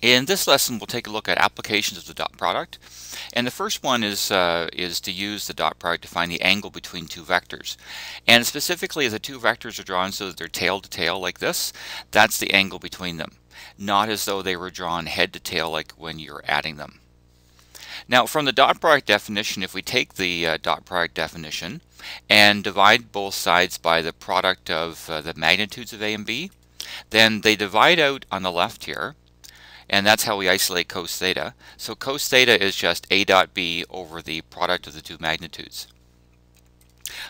In this lesson, we'll take a look at applications of the dot product. And the first one is, uh, is to use the dot product to find the angle between two vectors. And specifically, if the two vectors are drawn so that they're tail to tail like this, that's the angle between them. Not as though they were drawn head to tail like when you're adding them. Now, from the dot product definition, if we take the uh, dot product definition and divide both sides by the product of uh, the magnitudes of A and B, then they divide out on the left here and that's how we isolate cos theta. So cos theta is just a dot b over the product of the two magnitudes.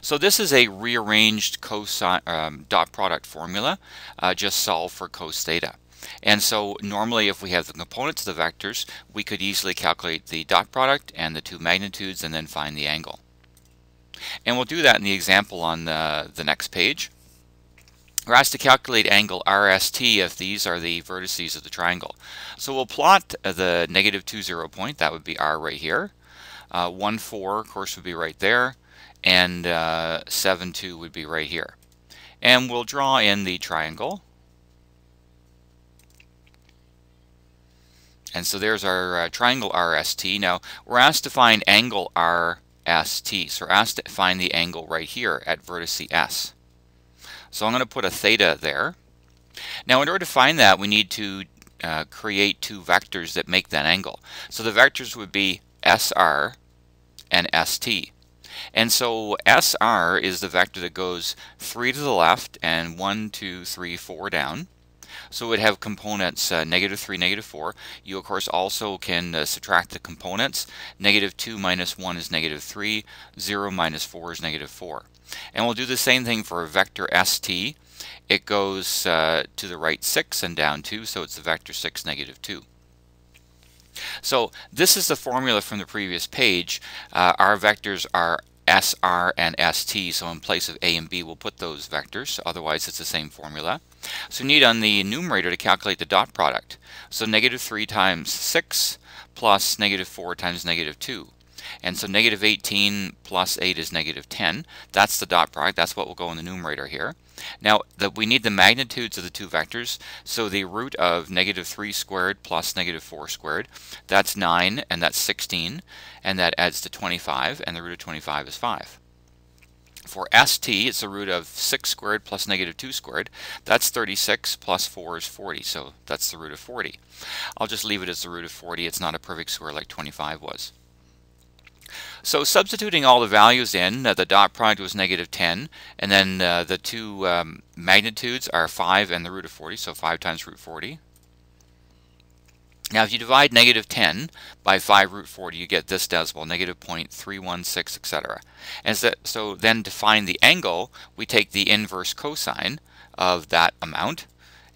So this is a rearranged cosine um, dot product formula, uh, just solve for cos theta. And so normally if we have the components of the vectors, we could easily calculate the dot product and the two magnitudes and then find the angle. And we'll do that in the example on the, the next page. We're asked to calculate angle RST if these are the vertices of the triangle. So we'll plot the negative 2, 0 point, that would be R right here. Uh, 1, 4, of course, would be right there. And uh, 7, 2 would be right here. And we'll draw in the triangle. And so there's our uh, triangle RST. Now, we're asked to find angle RST. So we're asked to find the angle right here at vertex S. So I'm going to put a theta there. Now in order to find that, we need to uh, create two vectors that make that angle. So the vectors would be SR and ST. And so SR is the vector that goes 3 to the left and 1, 2, 3, 4 down. So it would have components uh, negative 3, negative 4. You, of course, also can uh, subtract the components. Negative 2 minus 1 is negative 3. 0 minus 4 is negative 4. And we'll do the same thing for a vector st. It goes uh, to the right 6 and down 2, so it's the vector 6, negative 2. So this is the formula from the previous page. Uh, our vectors are SR and ST, so in place of A and B we'll put those vectors, otherwise it's the same formula. So we need on the numerator to calculate the dot product. So negative 3 times 6 plus negative 4 times negative 2. And so negative 18 plus 8 is negative 10. That's the dot product. That's what will go in the numerator here. Now, the, we need the magnitudes of the two vectors. So the root of negative 3 squared plus negative 4 squared, that's 9, and that's 16. And that adds to 25, and the root of 25 is 5. For st, it's the root of 6 squared plus negative 2 squared. That's 36 plus 4 is 40, so that's the root of 40. I'll just leave it as the root of 40. It's not a perfect square like 25 was. So substituting all the values in, uh, the dot product was negative 10, and then uh, the two um, magnitudes are 5 and the root of 40, so 5 times root 40. Now if you divide negative 10 by 5 root 40, you get this decimal, negative 0.316, etc. And so, so then to find the angle, we take the inverse cosine of that amount,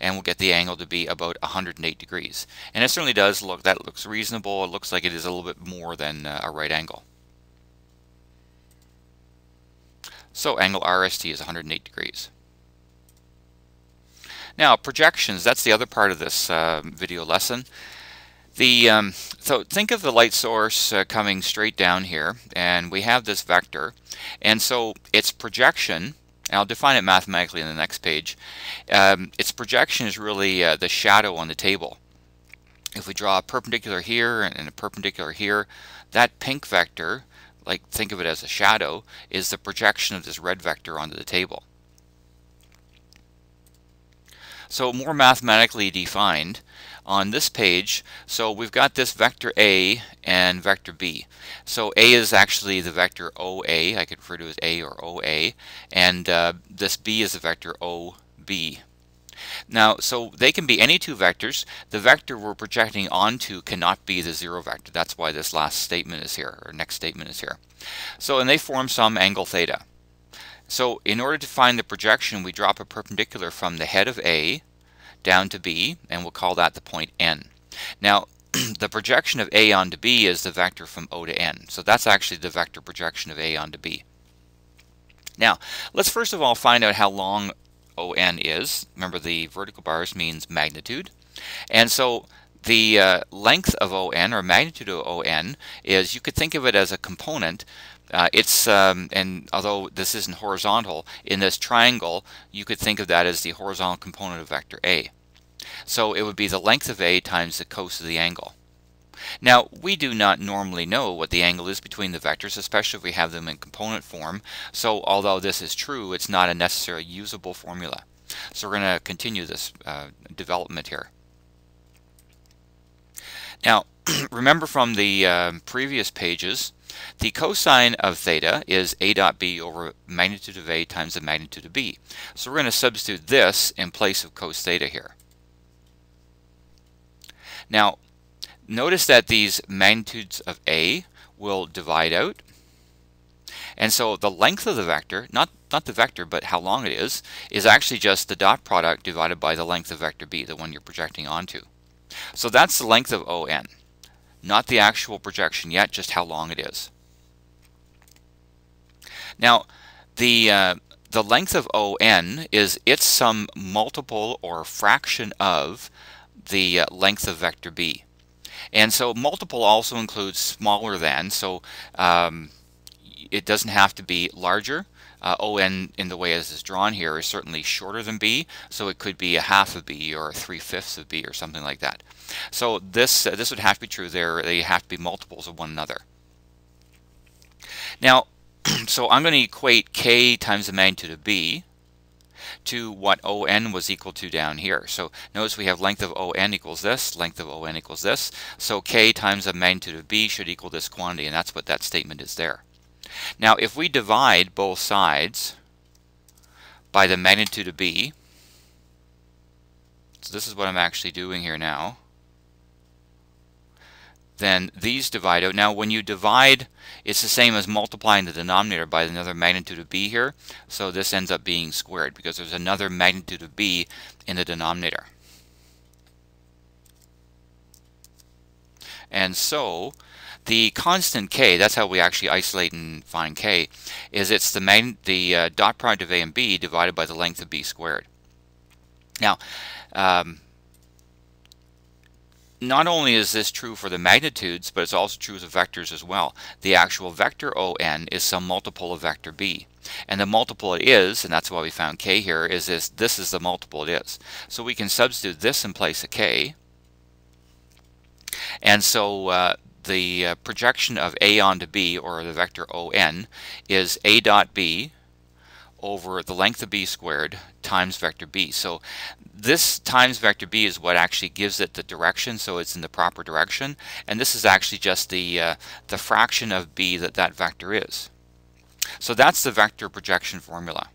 and we'll get the angle to be about 108 degrees. And it certainly does look, that looks reasonable. It looks like it is a little bit more than uh, a right angle. So angle RST is 108 degrees. Now projections, that's the other part of this uh, video lesson. The um, So think of the light source uh, coming straight down here and we have this vector and so its projection and I'll define it mathematically in the next page. Um, its projection is really uh, the shadow on the table. If we draw a perpendicular here and a perpendicular here, that pink vector, like think of it as a shadow, is the projection of this red vector onto the table. So more mathematically defined, on this page, so we've got this vector A and vector B. So A is actually the vector OA, I could refer to as A or OA, and uh, this B is the vector OB. Now, so they can be any two vectors. The vector we're projecting onto cannot be the zero vector. That's why this last statement is here, or next statement is here. So, and they form some angle theta. So in order to find the projection, we drop a perpendicular from the head of A down to B, and we'll call that the point N. Now, the projection of A onto B is the vector from O to N. So that's actually the vector projection of A onto B. Now, let's first of all find out how long ON is. Remember, the vertical bars means magnitude. And so the uh, length of ON, or magnitude of ON, is, you could think of it as a component uh, it's um, and although this isn't horizontal in this triangle you could think of that as the horizontal component of vector A So it would be the length of A times the cos of the angle. Now, we do not normally know what the angle is between the vectors, especially if we have them in component form. So although this is true, it's not a necessarily usable formula. So we're going to continue this uh, development here. Now, remember from the uh, previous pages, the cosine of theta is a dot b over magnitude of a times the magnitude of b. So we're going to substitute this in place of cos theta here. Now, notice that these magnitudes of a will divide out. And so the length of the vector, not, not the vector, but how long it is, is actually just the dot product divided by the length of vector b, the one you're projecting onto. So that's the length of ON. Not the actual projection yet, just how long it is. Now, the, uh, the length of ON is its some multiple or fraction of the uh, length of vector b. And so multiple also includes smaller than, so um, it doesn't have to be larger. Uh, ON in the way as is drawn here is certainly shorter than B, so it could be a half of B or three fifths of B or something like that. So this uh, this would have to be true there. They have to be multiples of one another. Now, so I'm going to equate K times the magnitude of B to what ON was equal to down here. So notice we have length of ON equals this, length of ON equals this. So K times the magnitude of B should equal this quantity, and that's what that statement is there. Now, if we divide both sides by the magnitude of b, so this is what I'm actually doing here now, then these divide out. Now, when you divide, it's the same as multiplying the denominator by another magnitude of b here, so this ends up being squared because there's another magnitude of b in the denominator. And so, the constant k, that's how we actually isolate and find k, is it's the, mag the uh, dot product of a and b divided by the length of b squared. Now, um, not only is this true for the magnitudes, but it's also true of vectors as well. The actual vector ON is some multiple of vector B. And the multiple it is, and that's why we found k here, is this, this is the multiple it is. So we can substitute this in place of k. And so uh, the uh, projection of A onto B, or the vector ON, is A dot B over the length of B squared times vector B. So this times vector B is what actually gives it the direction, so it's in the proper direction. And this is actually just the, uh, the fraction of B that that vector is. So that's the vector projection formula.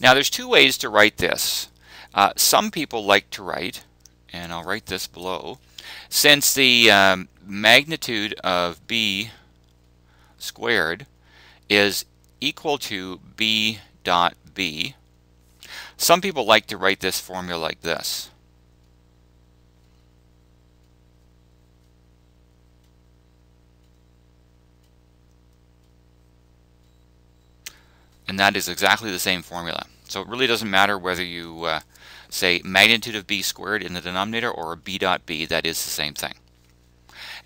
Now there's two ways to write this. Uh, some people like to write, and I'll write this below, since the um, magnitude of b squared is equal to b dot b, some people like to write this formula like this. And that is exactly the same formula. So it really doesn't matter whether you uh, say magnitude of b squared in the denominator or b dot b, that is the same thing.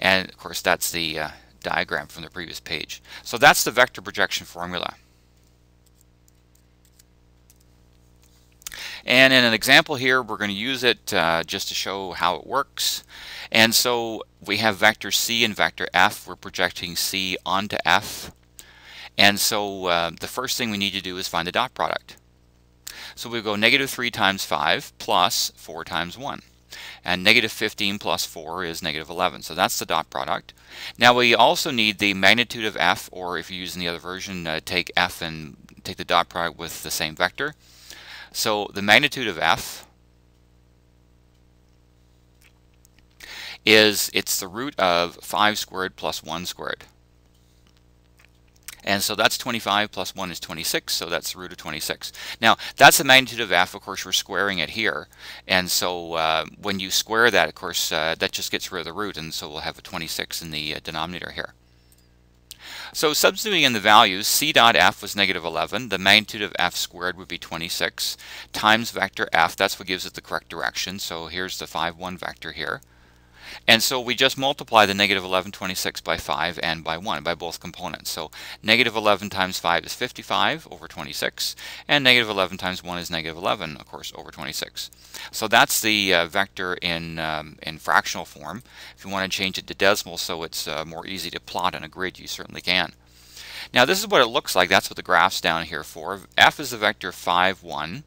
And of course that's the uh, diagram from the previous page. So that's the vector projection formula. And in an example here, we're going to use it uh, just to show how it works. And so we have vector c and vector f. We're projecting c onto f. And so uh, the first thing we need to do is find the dot product. So we go negative 3 times 5 plus 4 times 1. And negative 15 plus 4 is negative 11. So that's the dot product. Now we also need the magnitude of f, or if you're using the other version, uh, take f and take the dot product with the same vector. So the magnitude of f is, it's the root of 5 squared plus 1 squared. And so that's 25 plus 1 is 26, so that's the root of 26. Now, that's the magnitude of f. Of course, we're squaring it here. And so uh, when you square that, of course, uh, that just gets rid of the root, and so we'll have a 26 in the uh, denominator here. So substituting in the values, c dot f was negative 11. The magnitude of f squared would be 26 times vector f. That's what gives it the correct direction. So here's the 5, 1 vector here. And so we just multiply the negative 1126 by 5 and by 1, by both components. So negative 11 times 5 is 55 over 26, and negative 11 times 1 is negative 11, of course, over 26. So that's the uh, vector in, um, in fractional form. If you want to change it to decimal so it's uh, more easy to plot on a grid, you certainly can. Now this is what it looks like. That's what the graph's down here for. F is the vector 5, 1,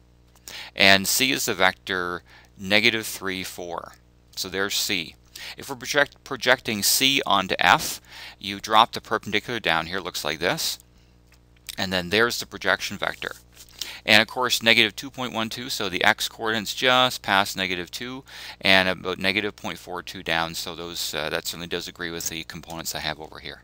and C is the vector negative 3, 4. So there's C. If we're project, projecting C onto F, you drop the perpendicular down here, looks like this. And then there's the projection vector. And of course, negative 2.12, so the x coordinates just past negative 2, and about negative 0.42 down, so those uh, that certainly does agree with the components I have over here.